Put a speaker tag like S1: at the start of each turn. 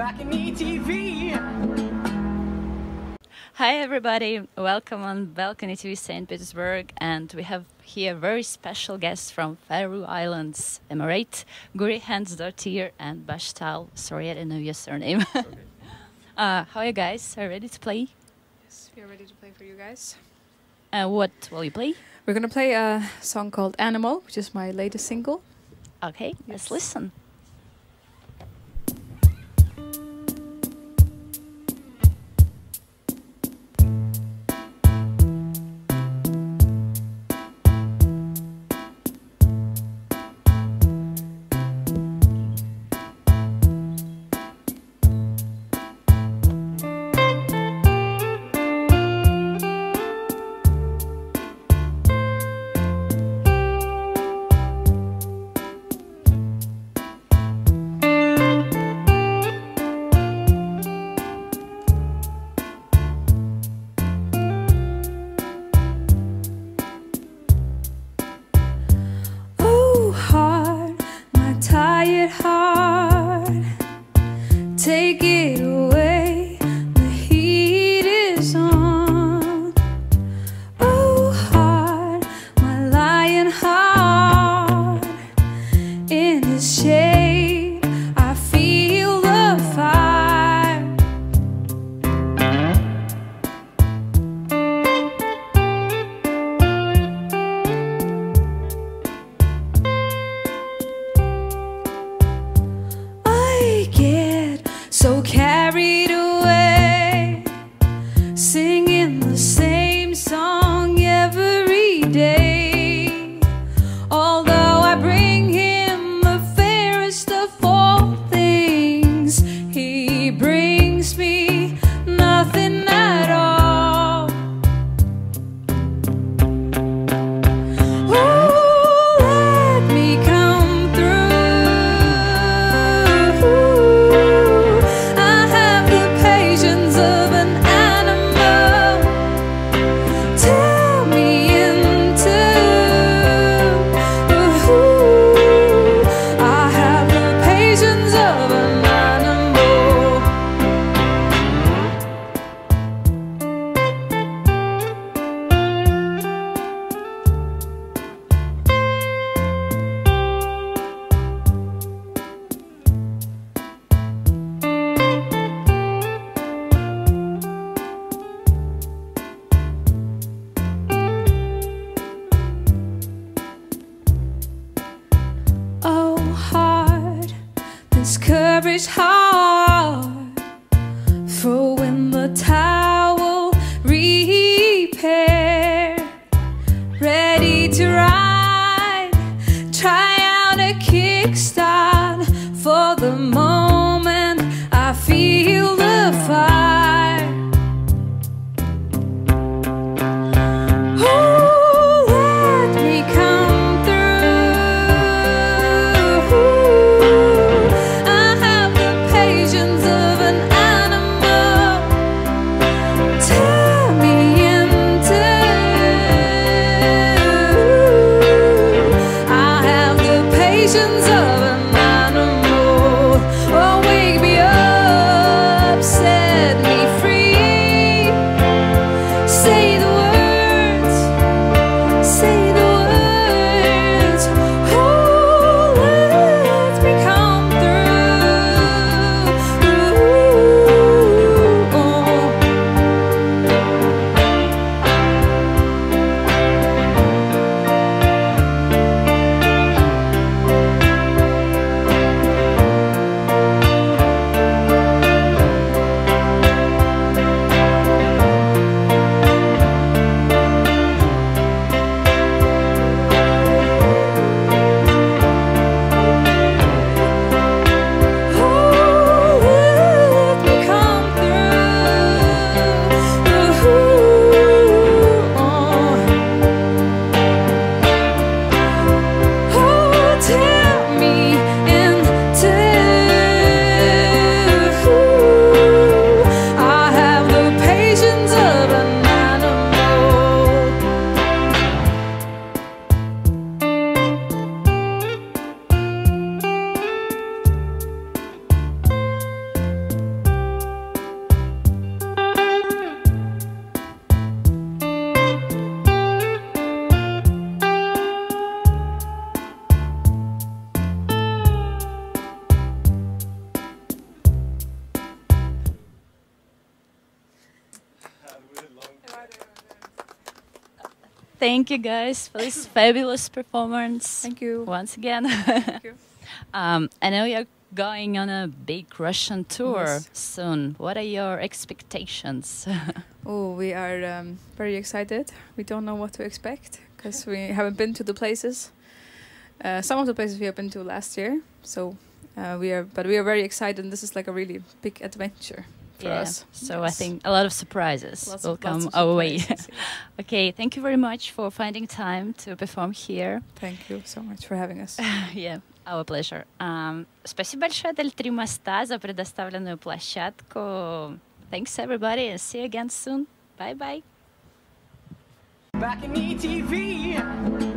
S1: Balcony TV.
S2: Hi everybody, welcome on Balcony TV St. Petersburg and we have here very special guests from Faroe Islands, Emirate, Gudrid Hansdottir and Bashtal. Sorry, I didn't know your surname. uh, how are you guys? Are you ready to play?
S3: Yes, we are ready to play for you guys.
S2: Uh, what will you play?
S3: We're gonna play a song called Animal, which is my latest single.
S2: Okay, let's listen.
S3: Tired heart.
S2: Thank you guys for this fabulous performance.
S3: Thank you.
S2: Once again.
S3: Thank you.
S2: um, I know you're going on a big Russian tour
S3: Yes.
S2: soon. What are your expectations?
S3: Oh, we are um, very excited. We don't know what to expect because we haven't been to the places. Uh, some of the places we have been to last year, so uh, we are. But we are very excited. And this is like a really big adventure for
S2: yeah.
S3: us.
S2: So
S3: yes.
S2: I think a lot of surprises
S3: lots
S2: will
S3: of,
S2: come our way. Okay, thank you very much for finding time to perform here.
S3: Thank you so much for having us.
S2: yeah. Our pleasure. Um, спасибо большое Дель Три Моста за предоставленную площадку. Thanks everybody and see you again soon. Bye bye.
S1: Balcony TV.